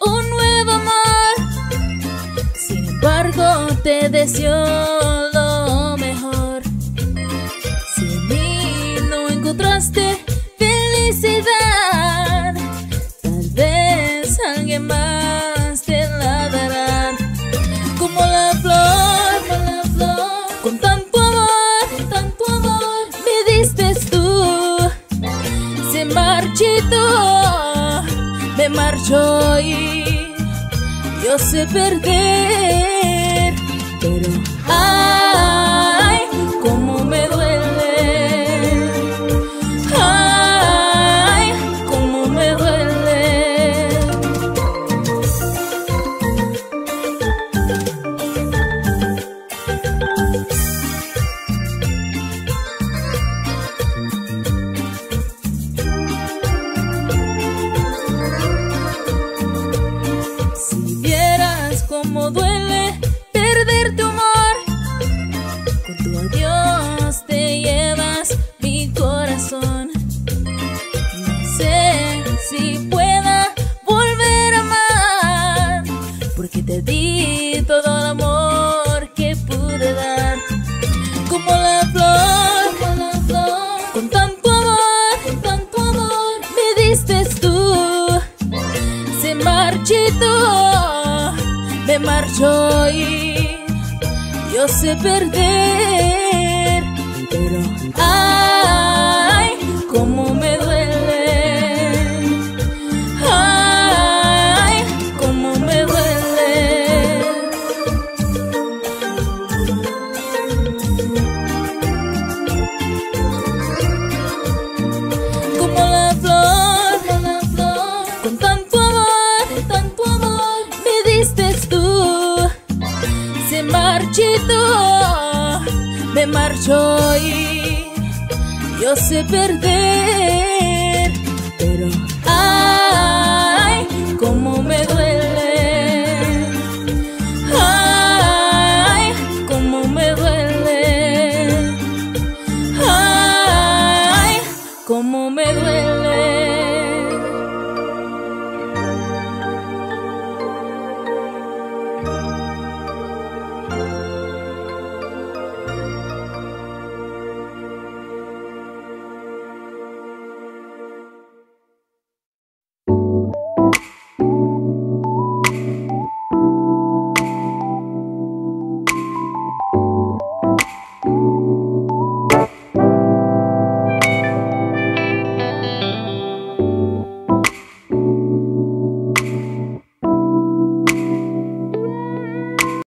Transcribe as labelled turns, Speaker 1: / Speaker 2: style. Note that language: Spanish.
Speaker 1: un nuevo amor. Sin embargo, te deseo marchó y yo sé perder, pero perder tu amor, con tu adiós te llevas mi corazón. No sé si pueda volver a amar, porque te di todo el amor que pude dar. Como la flor, como la flor, con tanto amor, con tanto amor, me diste tú se marchito, marchó y yo sé perder, pero ay, me marchó y yo sé perder, pero ay, cómo me duele, ay, cómo me duele. Ay, cómo me duele.